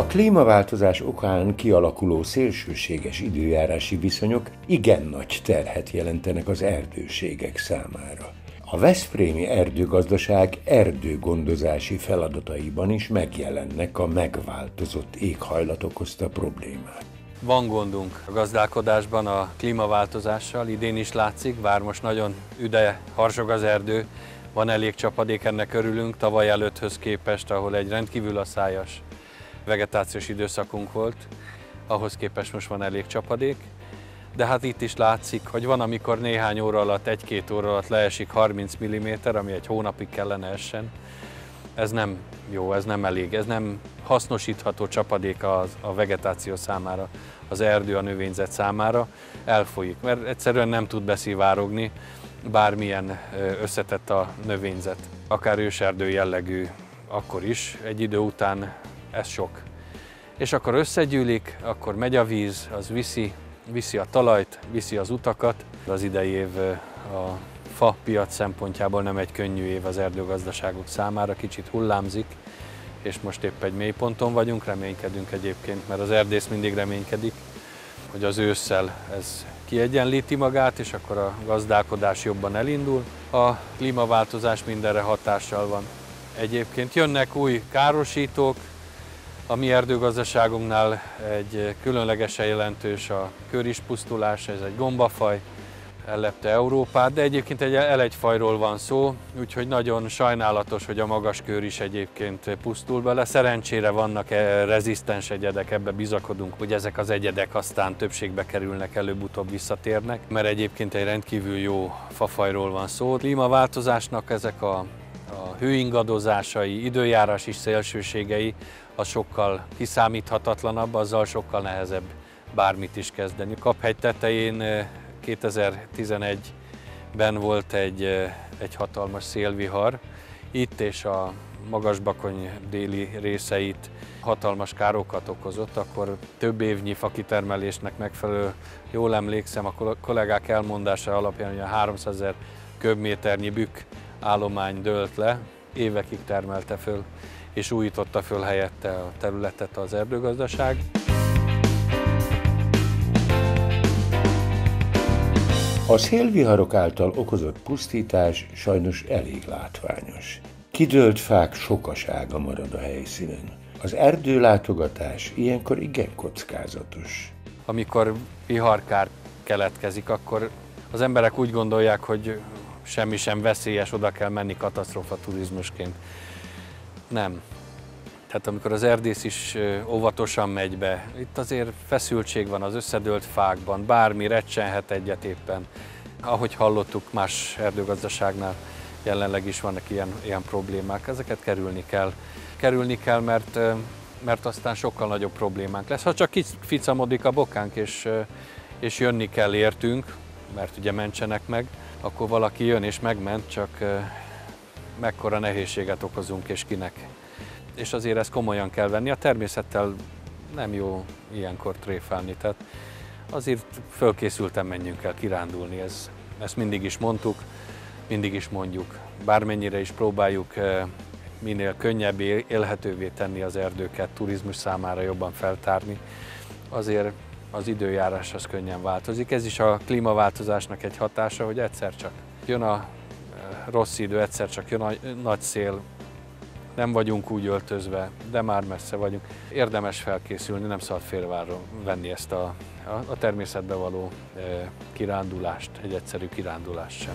A klímaváltozás okán kialakuló szélsőséges időjárási viszonyok igen nagy terhet jelentenek az erdőségek számára. A Veszprémi erdőgazdaság erdőgondozási feladataiban is megjelennek a megváltozott éghajlat okozta problémák. Van gondunk a gazdálkodásban a klímaváltozással, idén is látszik, bár most nagyon üde, harsog az erdő, van elég csapadék, ennek örülünk, tavaly előtthöz képest, ahol egy rendkívül aszályas vegetációs időszakunk volt, ahhoz képest most van elég csapadék, de hát itt is látszik, hogy van, amikor néhány óra alatt, egy-két óra alatt leesik 30 mm, ami egy hónapig kellene essen. Ez nem jó, ez nem elég, ez nem hasznosítható csapadék a, a vegetáció számára, az erdő, a növényzet számára, elfolyik, mert egyszerűen nem tud beszivárogni, bármilyen összetett a növényzet. Akár őserdő jellegű, akkor is egy idő után ez sok. És akkor összegyűlik, akkor megy a víz, az viszi, viszi a talajt, viszi az utakat. Az idei év a fa piac szempontjából nem egy könnyű év az erdőgazdaságok számára, kicsit hullámzik, és most épp egy mélyponton vagyunk, reménykedünk egyébként, mert az erdész mindig reménykedik, hogy az ősszel ez kiegyenlíti magát, és akkor a gazdálkodás jobban elindul. A klímaváltozás mindenre hatással van. Egyébként jönnek új károsítók, a mi erdőgazdaságunknál egy különlegesen jelentős a körispusztulás, ez egy gombafaj, ellepte Európát, de egyébként egy elegyfajról van szó, úgyhogy nagyon sajnálatos, hogy a magas kör is egyébként pusztul bele. Szerencsére vannak -e rezisztens egyedek, ebbe bizakodunk, hogy ezek az egyedek aztán többségbe kerülnek, előbb-utóbb visszatérnek, mert egyébként egy rendkívül jó fafajról van szó. Klímaváltozásnak ezek a, hőingadozásai, időjárási szélsőségei, az sokkal kiszámíthatatlanabb, azzal sokkal nehezebb bármit is kezdeni. Kaphegy tetején 2011-ben volt egy, egy hatalmas szélvihar, itt és a Magasbakony déli részeit hatalmas károkat okozott, akkor több évnyi fakitermelésnek megfelelő, jól emlékszem, a kollégák elmondása alapján, hogy a 300 ezer köbméternyi bükk állomány dőlt le, évekig termelte föl, és újította föl helyette a területet az erdőgazdaság. A szélviharok által okozott pusztítás sajnos elég látványos. Kidőlt fák sokasága marad a helyszínen. Az erdőlátogatás ilyenkor igen kockázatos. Amikor viharkár keletkezik, akkor az emberek úgy gondolják, hogy semmi sem veszélyes, oda kell menni katasztrófa turizmusként. Nem. Tehát amikor az erdész is óvatosan megy be, itt azért feszültség van az összedőlt fákban, bármi recsenhet egyet éppen. Ahogy hallottuk, más erdőgazdaságnál jelenleg is vannak ilyen, ilyen problémák, ezeket kerülni kell. Kerülni kell, mert, mert aztán sokkal nagyobb problémánk lesz. Ha csak ficamodik a bokánk, és, és jönni kell értünk, mert ugye mentsenek meg, akkor valaki jön és megment, csak mekkora nehézséget okozunk és kinek és azért ezt komolyan kell venni. A természettel nem jó ilyenkor tréfálni, tehát azért fölkészülten menjünk el kirándulni, ez, ezt mindig is mondtuk, mindig is mondjuk. Bármennyire is próbáljuk minél könnyebb élhetővé tenni az erdőket, turizmus számára jobban feltárni, azért az időjárás az könnyen változik. Ez is a klímaváltozásnak egy hatása, hogy egyszer csak jön a eh, rossz idő, egyszer csak jön a nagy szél, nem vagyunk úgy öltözve, de már messze vagyunk. Érdemes felkészülni, nem szabad félváron venni ezt a, a, természetbe való e, kirándulást, egy egyszerű kirándulást sem.